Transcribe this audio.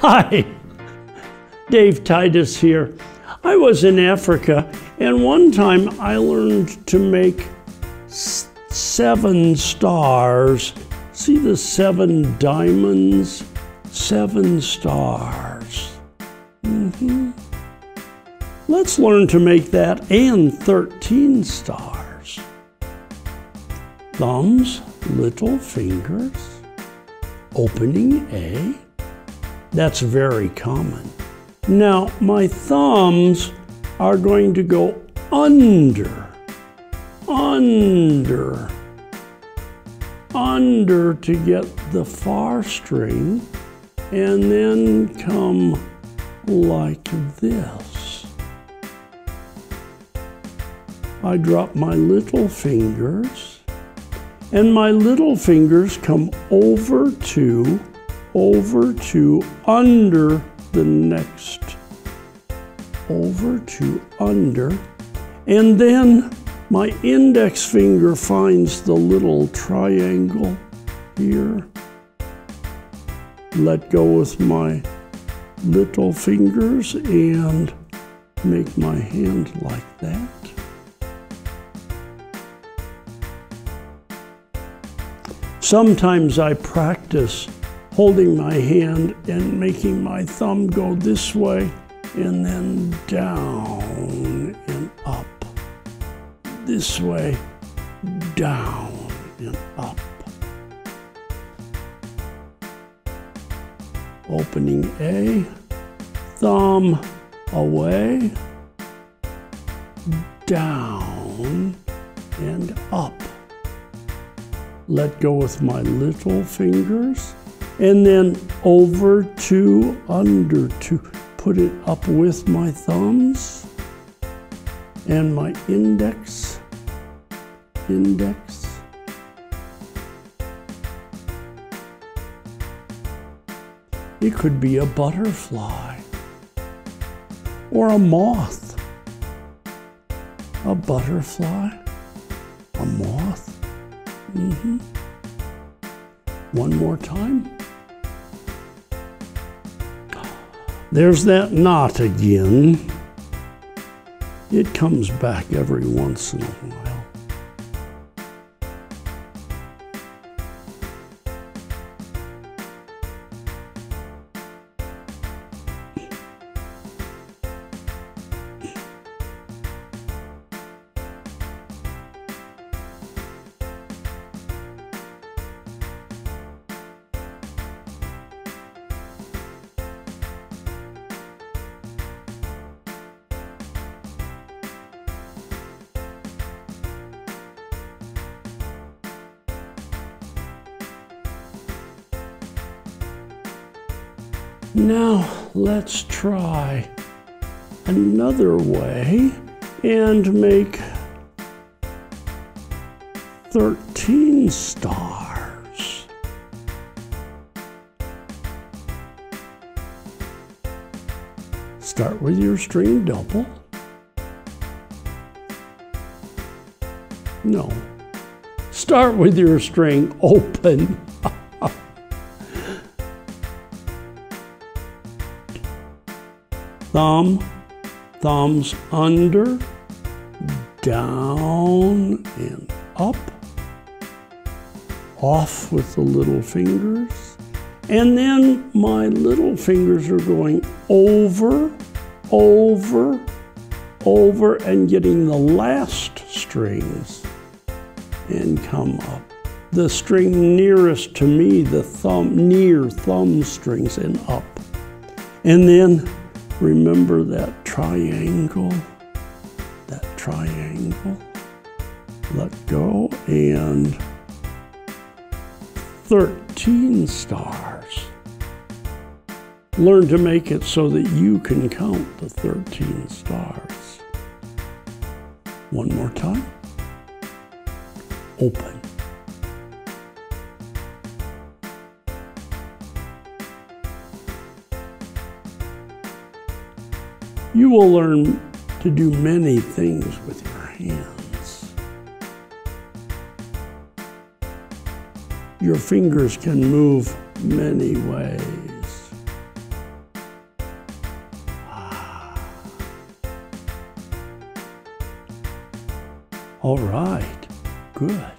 Hi, Dave Titus here. I was in Africa, and one time I learned to make seven stars. See the seven diamonds? Seven stars. Mm-hmm. Let's learn to make that and 13 stars. Thumbs, little fingers, opening A. That's very common. Now, my thumbs are going to go under, under, under to get the far string, and then come like this. I drop my little fingers, and my little fingers come over to, over to, under the next over to under, and then my index finger finds the little triangle here. Let go with my little fingers and make my hand like that. Sometimes I practice holding my hand and making my thumb go this way and then down and up. This way, down and up. Opening A, thumb away, down and up. Let go with my little fingers and then over to under to put it up with my thumbs and my index index. It could be a butterfly or a moth. A butterfly a moth. Mm-hmm. one more time There's that knot again. It comes back every once in a while. Now let's try another way and make 13 stars. Start with your string double. No. Start with your string open. Thumb, thumbs under, down and up, off with the little fingers. And then my little fingers are going over, over, over, and getting the last strings and come up. The string nearest to me, the thumb, near thumb strings and up. And then Remember that triangle? That triangle? Let go and 13 stars. Learn to make it so that you can count the 13 stars. One more time. Open. You will learn to do many things with your hands. Your fingers can move many ways. Ah. All right, good.